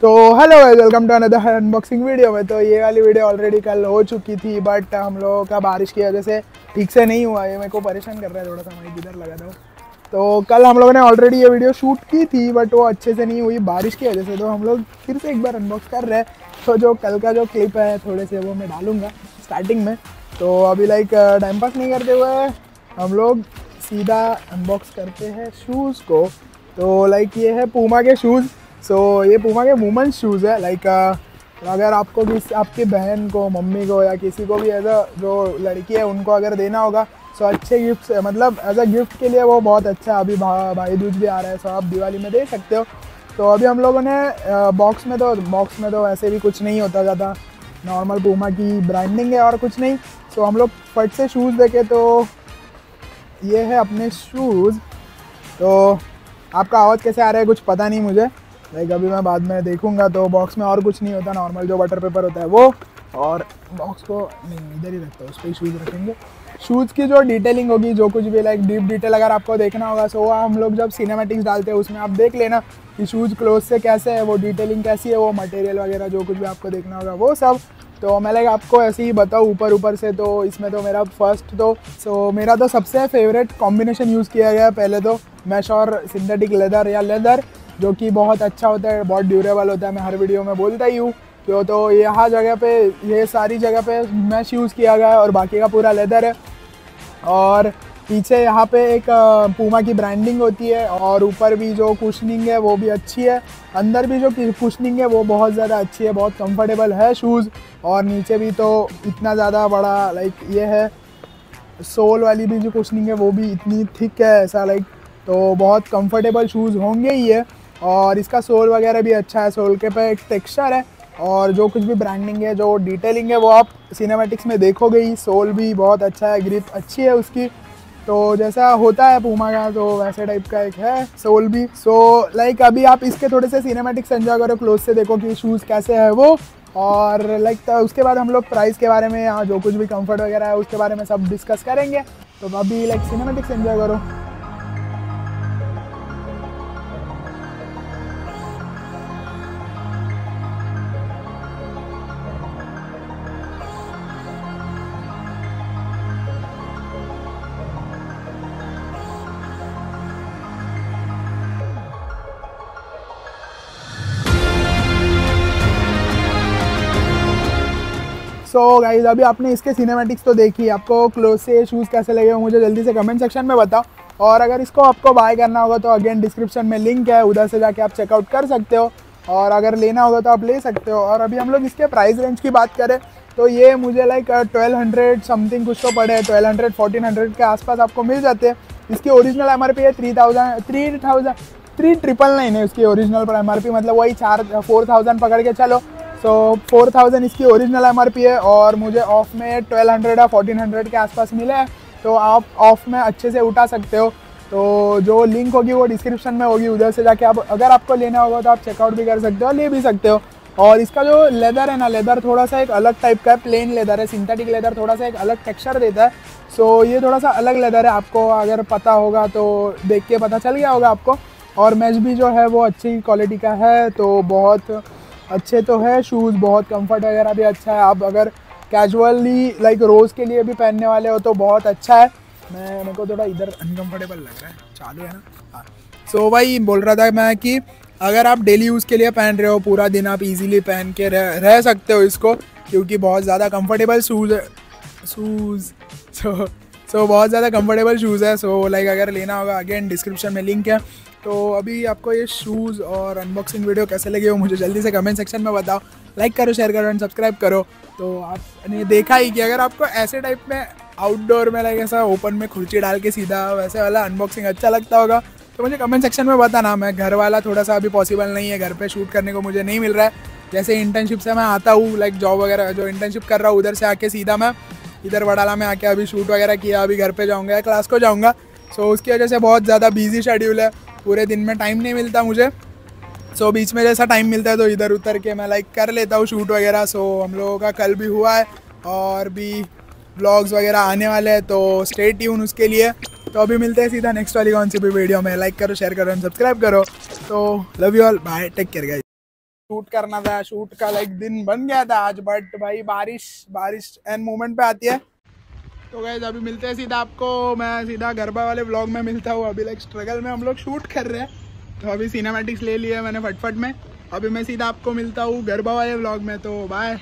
तो hello welcome to another unboxing video में। तो ये वाली वीडियो ऑलरेडी कल हो चुकी थी बट हम लोगों का बारिश की वजह से ठीक से नहीं हुआ। ये मेरे को परेशान कर रहा है, थोड़ा सा मैं किधर लगा था तो कल हम लोगों ने ऑलरेडी ये वीडियो शूट की थी बट वो अच्छे से नहीं हुई बारिश की वजह से। तो हम लोग फिर से एक बार अनबॉक्स कर रहे हैं। तो जो कल का जो क्लिप है, थोड़े से वो मैं डालूँगा स्टार्टिंग में। तो अभी लाइक टाइम पास नहीं करते हुए हम लोग सीधा अनबॉक्स करते हैं शूज़ को। तो लाइक ये है पूमा के शूज़ सो so, ये पूमा के वुमेंस शूज़ है लाइक अगर आपको किस आपकी बहन को मम्मी को या किसी को भी एज अ जो लड़की है उनको अगर देना होगा सो so अच्छे गिफ्ट मतलब एज अ गिफ्ट के लिए वो बहुत अच्छा अभी भा, भाई दूज भी आ रहा है सो आप दिवाली में दे सकते हो। तो अभी हम लोगों ने बॉक्स uh, में तो बॉक्स में तो वैसे भी कुछ नहीं होता ज़्यादा। नॉर्मल पूमा की ब्रांडिंग है और कुछ नहीं। सो so, हम लोग फट से शूज़ देखे तो ये है अपने शूज़ तो आपका आवाज़ कैसे आ रहा है कुछ पता नहीं मुझे। लाइक अभी मैं बाद में देखूँगा तो बॉक्स में और कुछ नहीं होता नॉर्मल जो बटर पेपर होता है वो, और बॉक्स को नहीं, इधर ही रखता है, उस पर शूज़ रखेंगे। शूज़ की जो डिटेलिंग होगी, जो कुछ भी लाइक डीप डिटेल अगर आपको देखना होगा सो वो हम लोग जब सिनेमेटिक्स डालते हैं, उसमें आप देख लेना कि शूज़ क्लोज से कैसे है, वो डिटेलिंग कैसी है, वो मटेरियल वगैरह, जो कुछ भी आपको देखना होगा, वो सब। तो मैं लाइक आपको ऐसे ही बताऊँ ऊपर ऊपर से तो इसमें तो मेरा फ़र्स्ट तो सो मेरा तो सबसे फेवरेट कॉम्बिनेशन यूज़ किया गया पहले तो मैश और सिंथेटिक लेदर या लेदर जो कि बहुत अच्छा होता है, बहुत ड्यूरेबल होता है, मैं हर वीडियो में बोलता ही हूँ। क्यों तो यहाँ जगह पे, ये सारी जगह पे मैश यूज़ किया गया है और बाकी का पूरा लेदर है। और पीछे यहाँ पे एक पूमा की ब्रांडिंग होती है और ऊपर भी जो कुशनिंग है, वो भी अच्छी है। अंदर भी जो कुशनिंग है, वो बहुत ज़्यादा अच्छी है, बहुत कंफर्टेबल है शूज़ और नीचे भी तो इतना ज़्यादा बड़ा लाइक ये है, सोल वाली भी जो कुशनिंग है, वो भी इतनी थिक है ऐसा लाइक तो बहुत कंफर्टेबल शूज़ होंगे ही है और इसका सोल वगैरह भी अच्छा है सोल के पे एक टेक्सचर है और जो कुछ भी ब्रांडिंग है जो डिटेलिंग है वो आप सिनेमेटिक्स में देखोगे ही सोल भी बहुत अच्छा है ग्रिप अच्छी है उसकी। तो जैसा होता है पूमा का तो वैसे टाइप का एक है सोल भी। सो so, लाइक like, अभी आप इसके थोड़े से सिनेमेटिक्स एंजॉय करो क्लोज से देखो कि शूज़ कैसे है वो और लाइक तो उसके बाद हम लोग प्राइस के बारे में या जो कुछ भी कंफर्ट वगैरह है उसके बारे में सब डिस्कस करेंगे। तो अभी लाइक सिनेमेटिक्स एंजॉय करो। सो so, गाइज़ अभी आपने इसके सिनेमेटिक्स तो देखी आपको क्लोज से शूज़ कैसे लगे मुझे जल्दी से कमेंट सेक्शन में बताओ। और अगर इसको आपको बाय करना होगा तो अगेन डिस्क्रिप्शन में लिंक है उधर से जाके आप चेकआउट कर सकते हो। और अगर लेना होगा तो आप ले सकते हो। और अभी हम लोग इसके प्राइस रेंज की बात करें तो ये मुझे लाइक ट्वेल्व हंड्रेड समथिंग कुछ तो पड़े ट्वेल्व हंड्रेड फोर्टीन हंड्रेड के आसपास आपको मिल जाते हैं। इसकी ओरिजिनल एम आर पी है three thousand three thousand three triple nine है उसकी ओरिजिनल पर एम आर पी मतलब वही चार फोर थाउज़ेंड पकड़ के चलो। सो फोर थाउज़ेंड इसकी ओरिजिनल एमआरपी है और मुझे ऑफ़ में ट्वेल्व हंड्रेड या फोर्टीन हंड्रेड के आसपास मिले हैं। तो आप ऑफ़ में अच्छे से उठा सकते हो। तो जो लिंक होगी वो डिस्क्रिप्शन में होगी, उधर से जाके आप अगर आपको लेना होगा तो आप चेकआउट भी कर सकते हो, ले भी सकते हो। और इसका जो लेदर है ना लेदर थोड़ा सा एक अलग टाइप का है प्लेन लेदर है सिंथेटिक लेदर थोड़ा सा एक अलग टेक्सचर देता है। सो ये थोड़ा सा अलग लेदर है, आपको अगर पता होगा तो देख के पता चल गया होगा आपको। और मैच भी जो है वो अच्छी क्वालिटी का है तो बहुत अच्छे तो है शूज़ बहुत कंफर्ट वगैरह भी अच्छा है। आप अगर कैजुअली लाइक रोज़ के लिए भी पहनने वाले हो तो बहुत अच्छा है। मैं मेरे को थोड़ा इधर अनकम्फर्टेबल लग रहा है। चालू है ना? हाँ। सो so, भाई बोल रहा था मैं कि अगर आप डेली यूज़ के लिए पहन रहे हो पूरा दिन आप इजीली पहन के रह, रह सकते हो इसको क्योंकि बहुत ज़्यादा comfortable shoes shoes so so so, बहुत ज़्यादा कंफर्टेबल शूज़ है सो so, लाइक like, अगर लेना होगा अगेन डिस्क्रिप्शन में लिंक है। तो अभी आपको ये शूज़ और अनबॉक्सिंग वीडियो कैसे लगे हो मुझे जल्दी से कमेंट सेक्शन में बताओ। लाइक करो शेयर करो एंड सब्सक्राइब करो। तो आपने देखा ही कि अगर आपको ऐसे टाइप में आउटडोर में लाइक ऐसा ओपन में खुर्ची डाल के सीधा वैसे वाला अनबॉक्सिंग अच्छा लगता होगा तो मुझे कमेंट सेक्शन में बताना। मैं घर वाला थोड़ा सा अभी पॉसिबल नहीं है घर पे शूट करने को मुझे नहीं मिल रहा है। जैसे इंटर्नशिप से मैं आता हूँ लाइक जॉब वगैरह जो इंटर्नशिप कर रहा हूँ उधर से आके सीधा मैं इधर वडाला में आके अभी शूट वगैरह किया अभी घर पे जाऊँगा या क्लास को जाऊँगा। सो उसकी वजह से बहुत ज़्यादा बिज़ी शेड्यूल है। पूरे दिन में टाइम नहीं मिलता मुझे। सो so, बीच में जैसा टाइम मिलता है तो इधर उतर के मैं लाइक कर लेता हूँ शूट वगैरह। सो so, हम लोगों का कल भी हुआ है और भी ब्लॉग्स वगैरह आने वाले हैं तो स्टे ट्यून उसके लिए। तो अभी मिलते हैं सीधा नेक्स्ट वाली कौन सी भी वीडियो में। लाइक करो शेयर करो एंड सब्सक्राइब करो। तो love you all bye take care guys shoot करना था, शूट का लाइक दिन बन गया था आज बट भाई बारिश बारिश एंड मोमेंट पे आती है। तो गए अभी मिलते हैं सीधा आपको। मैं सीधा गरबा वाले ब्लॉग में मिलता हूँ। अभी लाइक स्ट्रगल में हम लोग शूट कर रहे हैं। तो अभी सिनेमेटिक्स ले लिया मैंने फटफट में। अभी मैं सीधा आपको मिलता हूँ गरबा वाले ब्लॉग में तो बाय